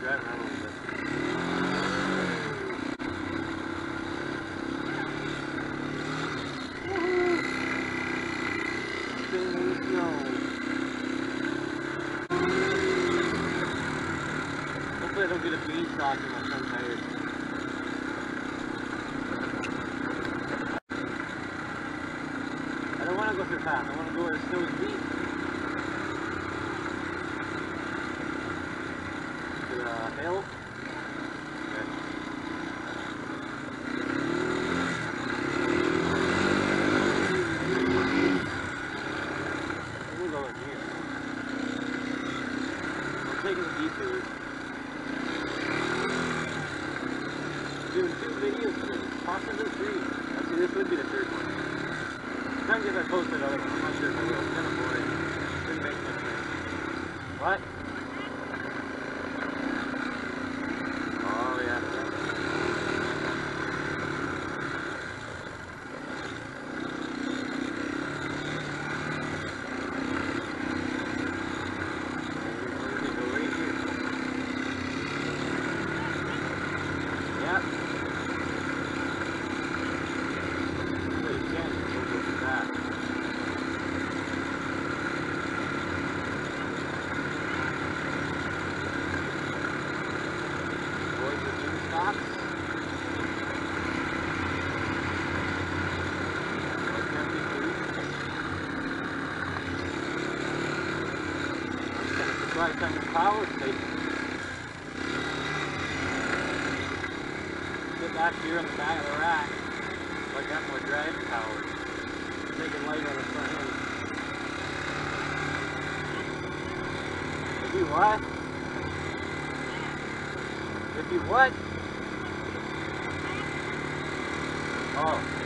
devagar, né? Não, não. Não vira aqui, sabe, mano. deeper you what? If you what? Oh.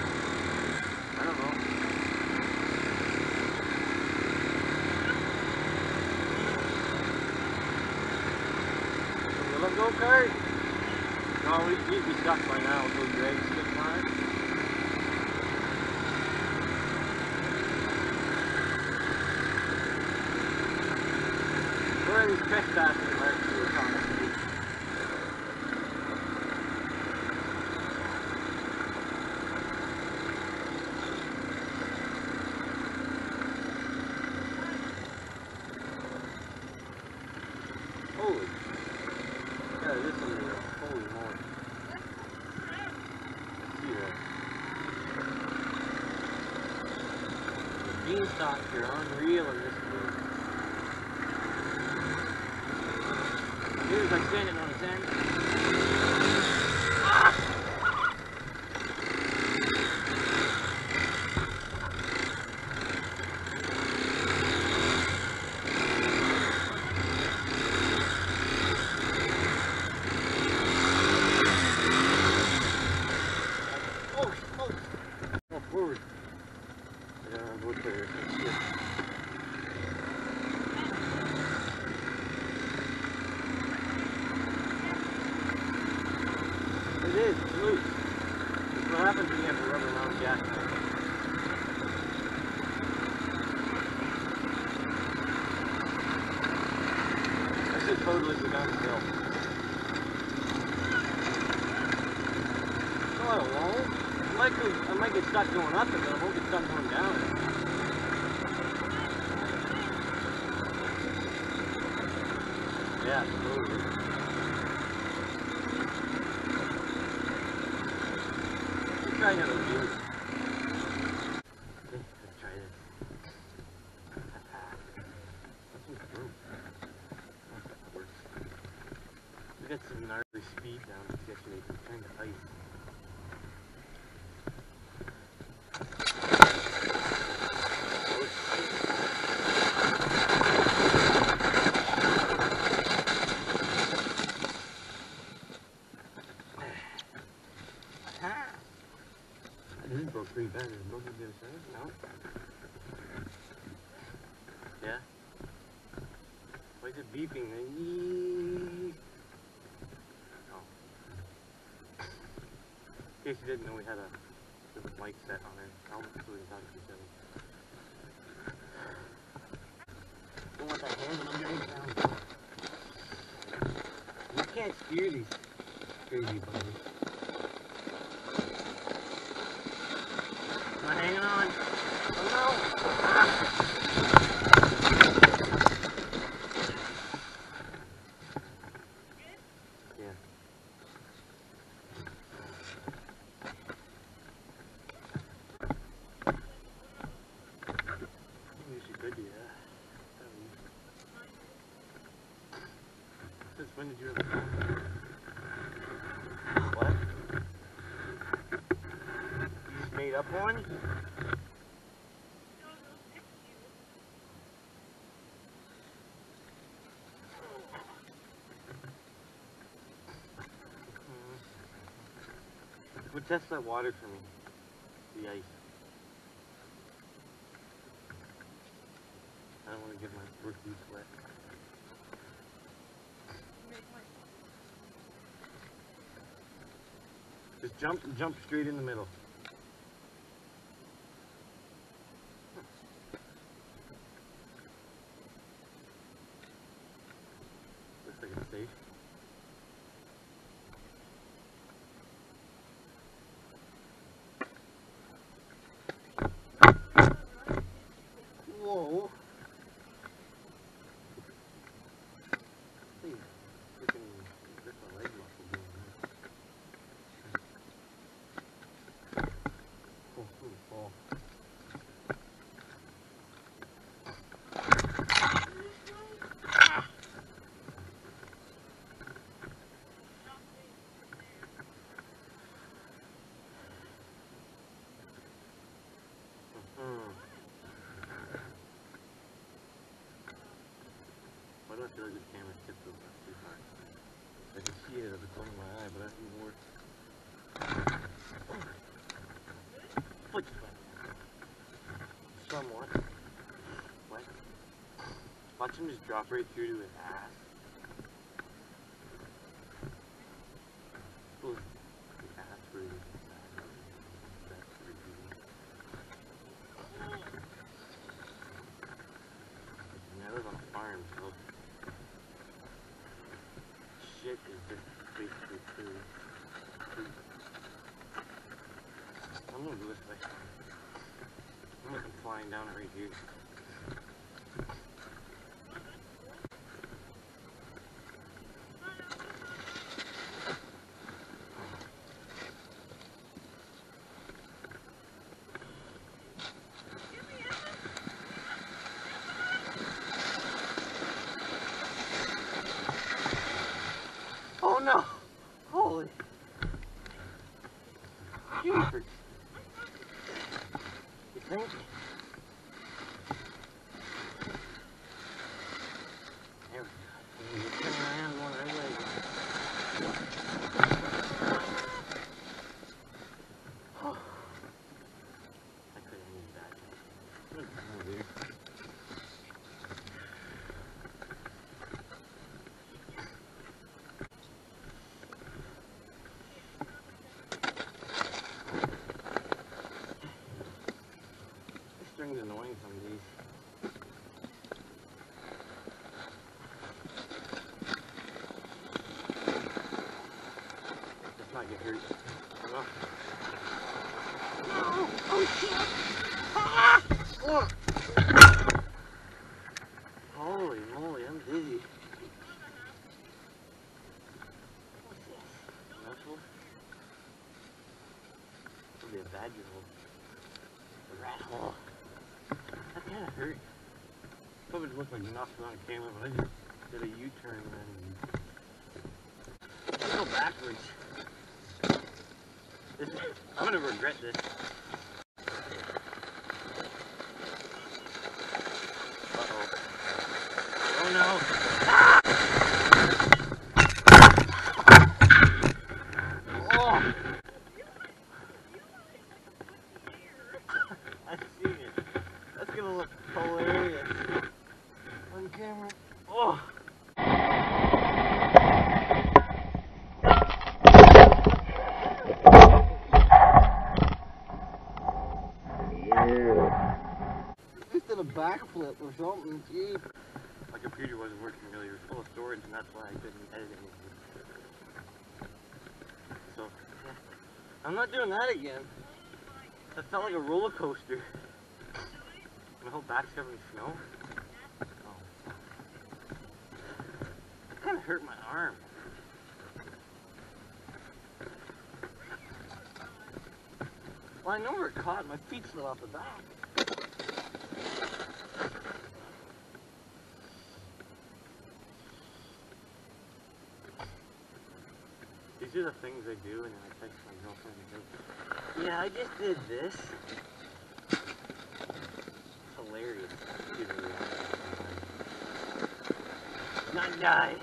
gets stuck going up and then it won't get stuck going down. Yeah, absolutely. three tree back. On the other side. No. Yeah. Why is it beeping? Oh. In case you didn't know, we had a different light set on it. I'll put it on each other. Don't want that hand, I'm getting down. You can't steer these crazy buggers. But test that water for me. The ice. I don't want to get my boots wet. Just jump, jump straight in the middle. Why do I feel like this camera tipped over too far? I can see it at the corner of my eye, but I have more. Sweat. Somewhat. What? Watch him just drop right through to his ass. Ooh, the ass really That's pretty good. And I live on a farm, so shit is just basically food. Food. I'm gonna go this way. I'm gonna come flying down it right here. Oh no! Holy. Jeepers. You think? There we go. You can turn around one other way. I could have moved that. Look, oh, dude. This string's annoying some days. Let's not get hurt. Oh, no. Oh! Oh. Holy moly, I'm dizzy. Knuckle? Be a badger hole. A rat hole. That kinda hurt. Probably looked like nothing on camera, but I just did a U-turn and then go backwards. This, I'm gonna regret this. gonna look hilarious on camera. Oh. did a backflip or something, gee. My computer wasn't working really, it was full of storage and that's why I couldn't edit anything. So, yeah. I'm not doing that again. That felt like a roller coaster. Back's covered in snow. Oh. Kind of hurt my arm. Well, I know where it caught. My feet slid off the back. These are the things I do, and then I text my girlfriend and go, "Yeah, I just did this." It's hilarious. She's a. Not die.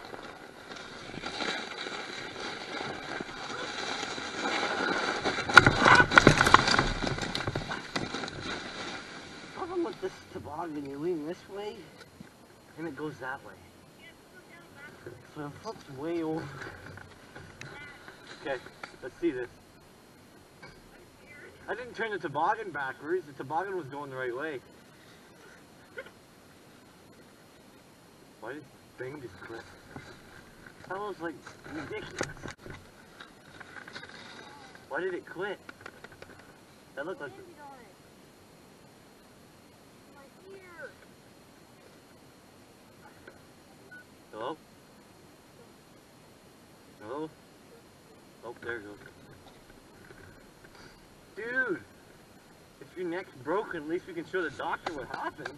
Problem with this toboggan, you lean this way, and it goes that way. So it flips way over. Okay, let's see this. I didn't turn the toboggan backwards. The toboggan was going the right way. Why did thing just quit? That was like ridiculous. Why did it quit? That looked like Hello? Hello? Oh, there it goes. Dude! If your neck's broken, at least we can show the doctor what happened.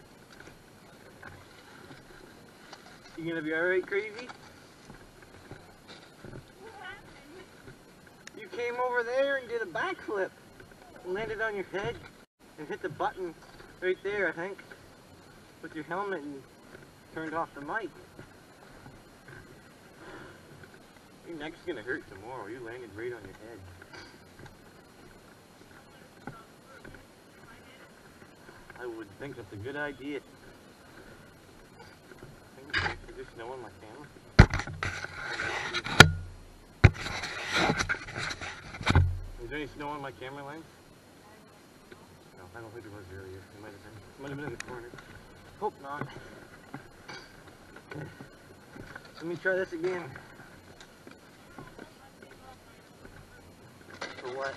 You gonna be alright, crazy? You came over there and did a backflip. Landed on your head and hit the button right there, I think. With your helmet and turned off the mic. Your neck's gonna hurt tomorrow. You landed right on your head. I would think that's a good idea. I think Is there snow on my camera? Is there any snow on my camera lens? No, I don't think there was earlier. It might have been. Might have been in the corner. Hope not. Let me try this again. For what?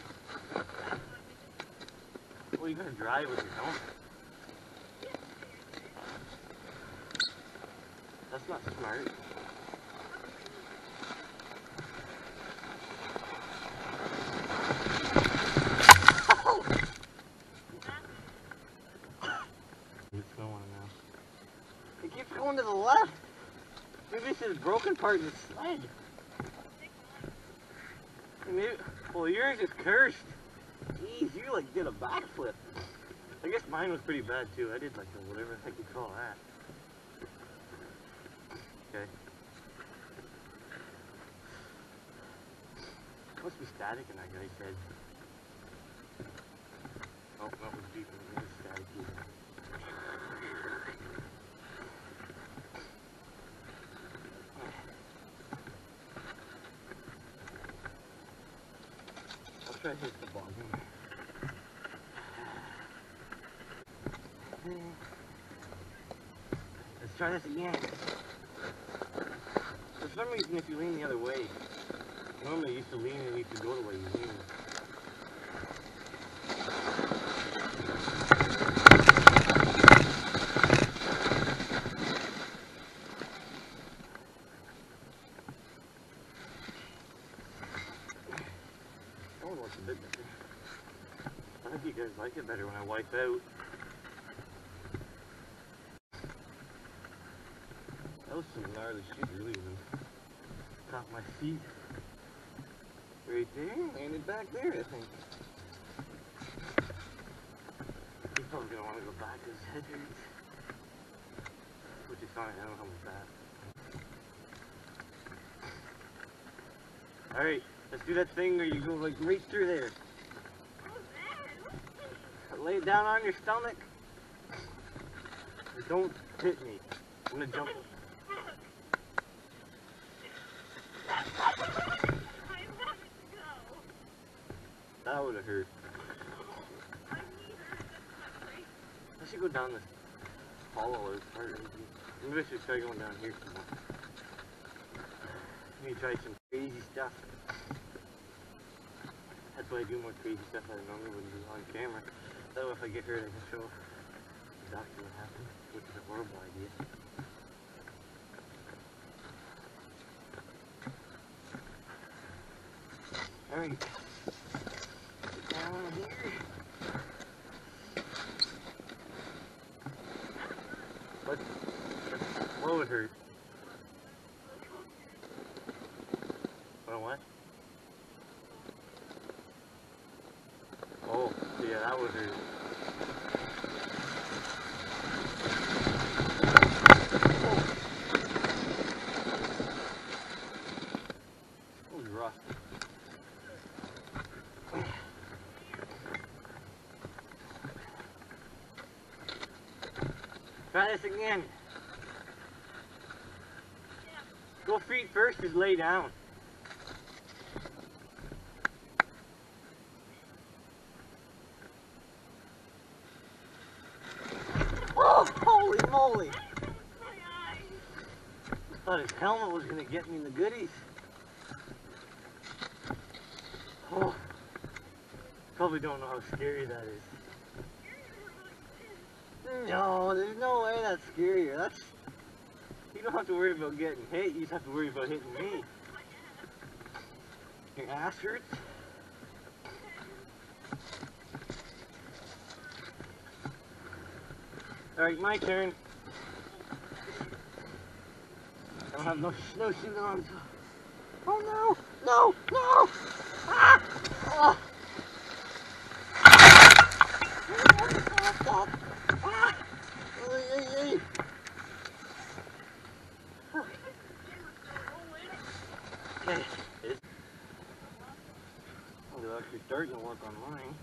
Well, you gotta drive with your helmet. That's not smart. It's going now. It keeps going to the left. Maybe this is a broken part of the sled. Maybe, well, yours is cursed. Jeez, you like did a backflip. I guess mine was pretty bad too. I did like a whatever the heck you call that. Okay. Be static in that guy's head. Oh, that was deep in the static. I'll try to hit the bottom. Let's try this again. For some reason, if you lean the other way, normally you used to lean and you used to go the way you lean. That one looks a bit better. I think you guys like it better when I wipe out. That was some gnarly shit earlier though. Caught my feet. Right there, landed back there I think. He's probably gonna want to go back to his hurts. Which is fine, I don't know how that. Alright, let's do that thing where you go like right through there. Lay it down on your stomach. Don't hit me. I'm gonna jump. That would have hurt. I should go down this hollow or here. Maybe I should try going down here some more. Maybe try some crazy stuff. That's why I do more crazy stuff I normally wouldn't do on camera. Way if I get hurt, I can show exactly what happened, which is a horrible idea. Alright. Get down here. Let's, it hurt. Well, what? Oh, yeah, that would hurt. Try this again. Go feet first is lay down. Oh, holy moly! I Thought his helmet was gonna get me in the goodies. Oh, probably don't know how scary that is. No, there's no way that's scarier. That's don't have to worry about getting hit. You just have to worry about hitting me. Your ass hurts. All right, my turn. I don't have no snowsuit on. Oh no! No! No! Ah! Oh! Stop, stop. Ah! Ay, ay, ay. Okay. It's- Actually starting to work on mine.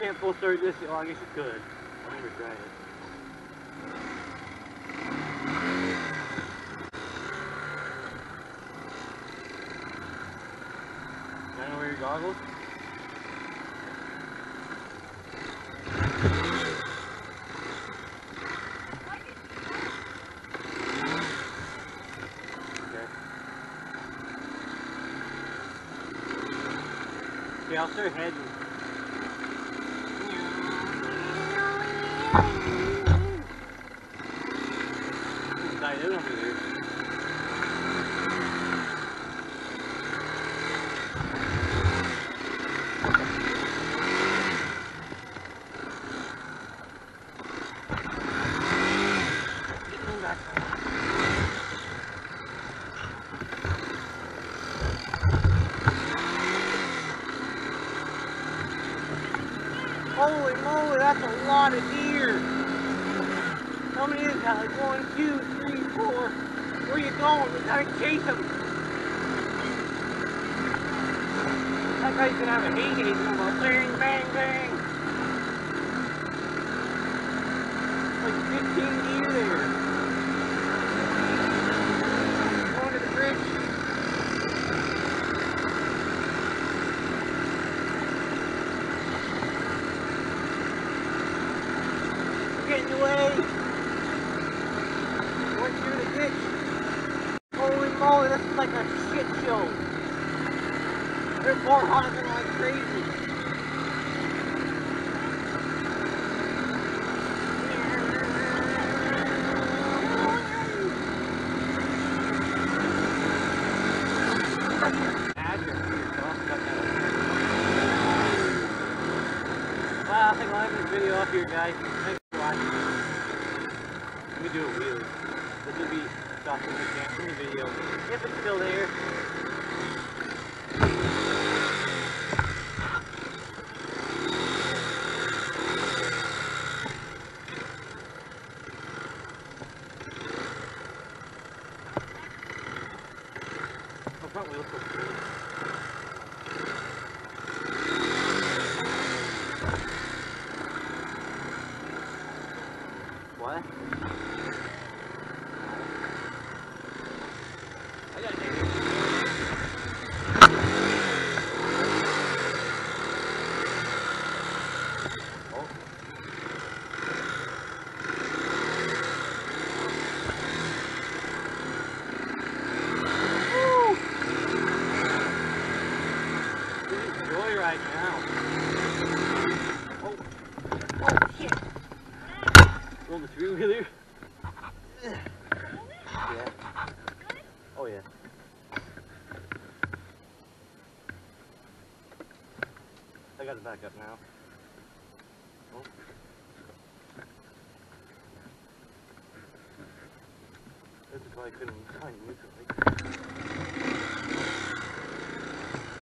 Can't full start this. Oh, I guess you could. I've never tried it. Can I goggles? Okay, I'll start heading. Died out over there. Get me back. Holy that's a lot of deer. How many is that? Like one, two, three, four. Where you going? We gotta chase them. That guy's gonna have a heyday about bang, bang, bang. Like 15 deer there. Going to the bridge. Went through the ditch. Holy moly, this is like a shit show. They're more honking like crazy. Well, I think I'll end this video off here, guys. Thanks for watching. Let me do a wheelie. This will be stopping the camp from the video. If it's still there. Oh, front wheels look good. What? I gotta take it. Oh. Woo! Oh yeah. I got it back up now. Oh. This is why I couldn't.